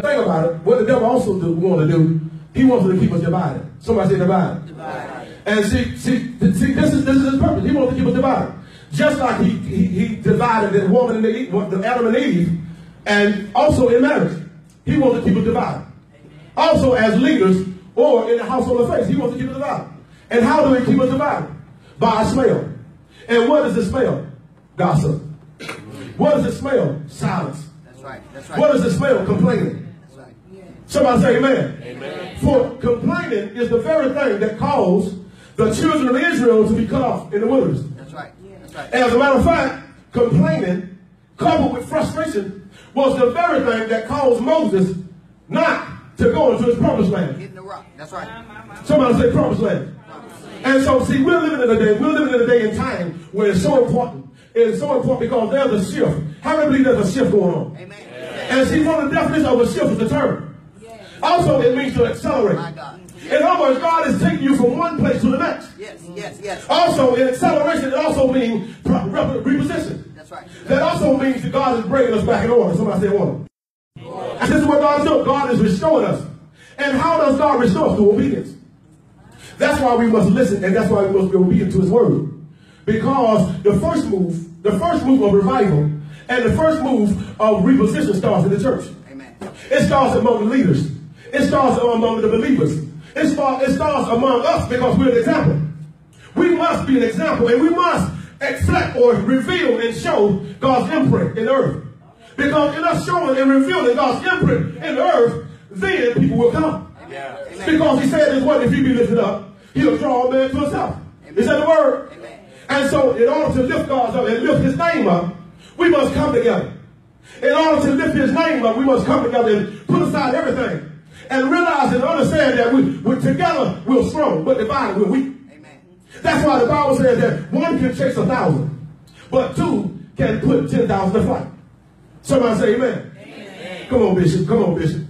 The thing about it, what the devil also do, want to do, he wants to keep us divided. Somebody say divided. Divided. And see, see, see, this is this is his purpose. He wants to keep us divided. Just like he he, he divided the woman and the, the Adam and Eve, and also in marriage, he wants to keep us divided. Also, as leaders or in the household of faith, he wants to keep us divided. And how do we keep us divided? By a smell. And what is the smell? Gossip. What does it smell? Silence. That's right. That's right. What does it smell? Complaining. That's right. Somebody say amen. Amen. For complaining is the very thing that caused the children of Israel to be cut off in the wilderness. That's right. That's right. As a matter of fact, complaining coupled with frustration was the very thing that caused Moses not to go into his promised land. Hitting the rock. That's right. Somebody say promised land. And so, see, we're living in a day, we're living in a day and time where it's so important. It's so important because there's a shift. How many believe there's a shift going on? Amen. And see, one of the definitions of a shift is a turn. Also, it means to accelerate. In other words, God is taking you from one place to the next. Yes, yes, yes. Also, in acceleration, it also means reposition. That's right. That also means that God is bringing us back in order. Somebody say order. And this is what God is doing. God is restoring us. And how does God restore us? Through obedience. That's why we must listen, and that's why we must be obedient to His word. Because the first move, the first move of revival, and the first move of reposition starts in the church. Amen. It starts among the leaders. It starts among the believers. It, start, it starts among us because we're an example. We must be an example, and we must accept or reveal and show God's imprint in earth. Because in us showing and revealing God's imprint in earth, then people will come. Yeah. Because he said this what if he be lifted up, he'll draw a man to himself. Is that the word? Amen. And so in order to lift God's up and lift his name up, we must come together. In order to lift his name up, we must come together and put aside everything. And realize and understand that we, we together we're strong, but divided we're weak. Amen. That's why the Bible says that one can chase a thousand, but two can put ten thousand to flight. Somebody say amen. Amen. Come on, Bishop. Come on, Bishop.